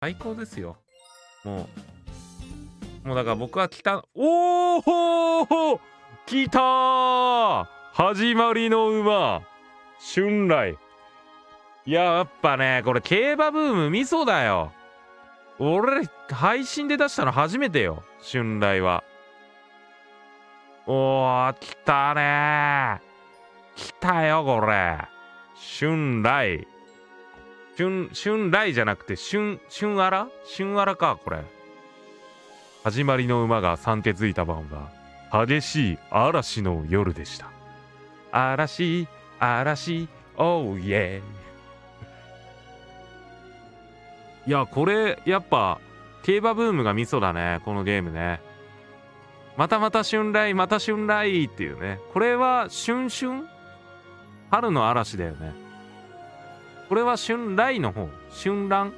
最高ですよ。もう。もうだから僕は来た、おーほ来たー始まりの馬春来。いや、やっぱね、これ競馬ブーム味噌だよ。俺、配信で出したの初めてよ。春来は。おー、来たね来たよ、これ。春来。春、春来じゃなくて、春、春あら？春あらか、これ。始まりの馬が産気づいた晩は、激しい嵐の夜でした。嵐、嵐、おうイエー。いや、これ、やっぱ、競馬ブームがミソだね、このゲームね。またまた春来、また春来っていうね。これは春春？春の嵐だよね。これは春雷の方。春蘭